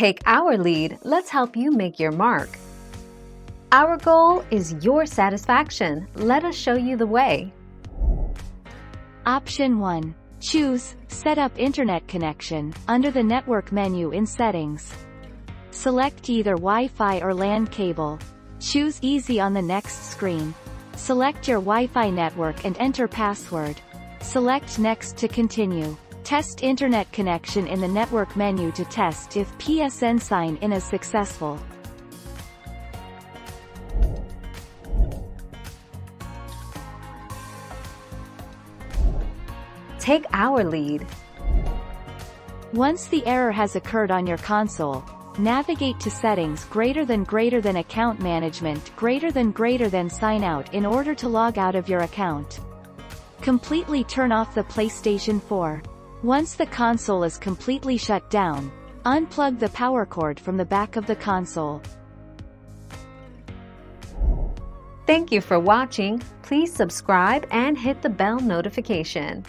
Take our lead, let's help you make your mark. Our goal is your satisfaction. Let us show you the way. Option 1. Choose Set up Internet connection under the Network menu in Settings. Select either Wi-Fi or LAN cable. Choose Easy on the next screen. Select your Wi-Fi network and enter password. Select Next to continue. Test internet connection in the network menu to test if PSN sign-in is successful. Take our lead. Once the error has occurred on your console, navigate to Settings greater than greater than Account Management greater than greater than Sign out in order to log out of your account. Completely turn off the PlayStation 4. Once the console is completely shut down, unplug the power cord from the back of the console. Thank you for watching. Please subscribe and hit the bell notification.